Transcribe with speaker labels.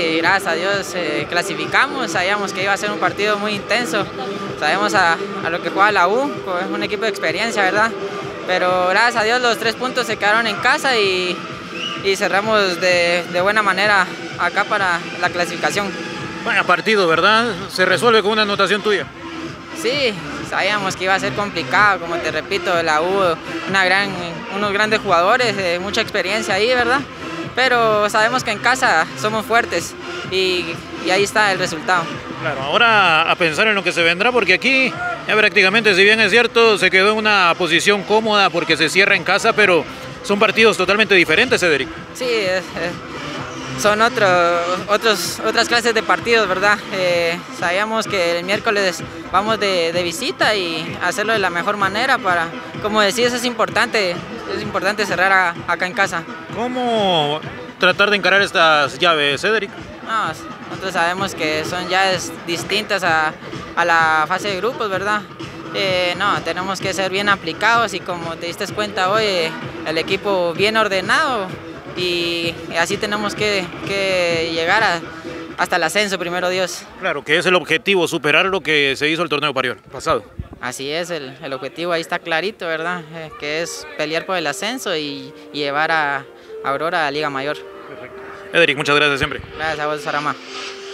Speaker 1: Gracias a Dios eh, clasificamos, sabíamos que iba a ser un partido muy intenso, sabemos a, a lo que juega la U, es un equipo de experiencia, ¿verdad? Pero gracias a Dios los tres puntos se quedaron en casa y, y cerramos de, de, buena manera acá para la clasificación.
Speaker 2: Vaya partido, ¿verdad? Se resuelve con una anotación tuya.
Speaker 1: Sí, sabíamos que iba a ser complicado, como te repito, la U, una gran, unos grandes jugadores, eh, mucha experiencia ahí, ¿verdad? Pero sabemos que en casa somos fuertes y, y, ahí está el resultado.
Speaker 2: Claro, ahora a pensar en lo que se vendrá, porque aquí ya prácticamente, si bien es cierto, se quedó en una posición cómoda porque se cierra en casa, pero son partidos totalmente diferentes, Cedric.
Speaker 1: Sí, es, es, son otro, otros, otras clases de partidos, ¿verdad? Eh, sabíamos que el miércoles vamos de, de visita y hacerlo de la mejor manera para, como decías, es importante, es importante cerrar a, acá en casa.
Speaker 2: ¿Cómo tratar de encarar estas llaves, Cedric?
Speaker 1: No, nosotros sabemos que son llaves distintas a, a la fase de grupos, ¿verdad? Eh, no, tenemos que ser bien aplicados y como te diste cuenta hoy, el equipo bien ordenado y así tenemos que, que llegar a, hasta el ascenso, primero Dios.
Speaker 2: Claro, que es el objetivo, superar lo que se hizo el torneo pasado.
Speaker 1: Así es, el, el objetivo ahí está clarito, ¿verdad? Eh, que es pelear por el ascenso y, y llevar a Aurora a Liga Mayor.
Speaker 2: Perfecto. Edric, muchas gracias siempre.
Speaker 1: Gracias a vos, Sarama.